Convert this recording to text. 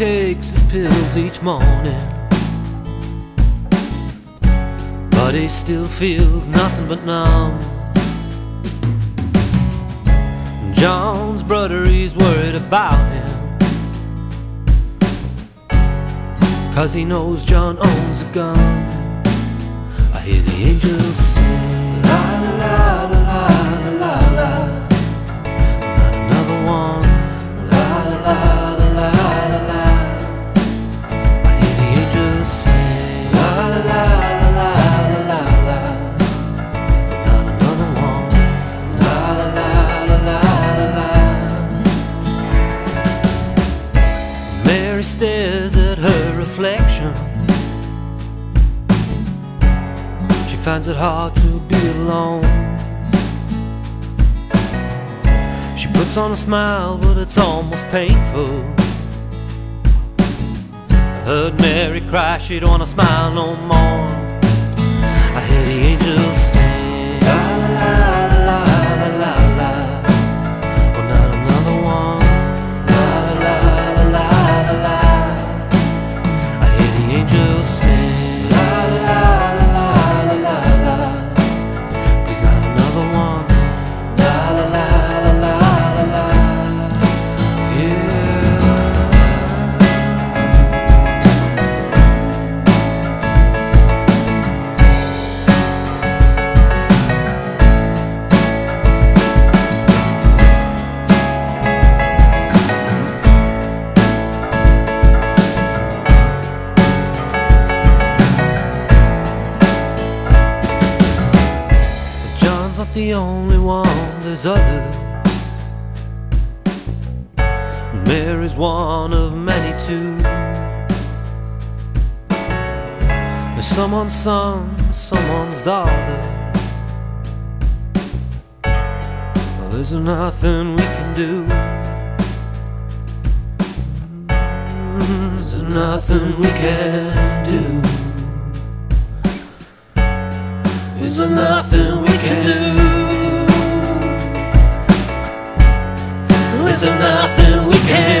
pills each morning. But he still feels nothing but numb. John's brother, he's worried about him. Cause he knows John owns a gun. I hear the angels sing. La la la la stares at her reflection. She finds it hard to be alone. She puts on a smile, but it's almost painful. I heard Mary cry, she don't wanna smile no more. I hear the angels sing. Not the only one, there's others. Mary's one of many too. There's someone's son, someone's daughter. Well, there's nothing we can do. There's nothing we can do. Is there nothing we can do? Is there nothing we can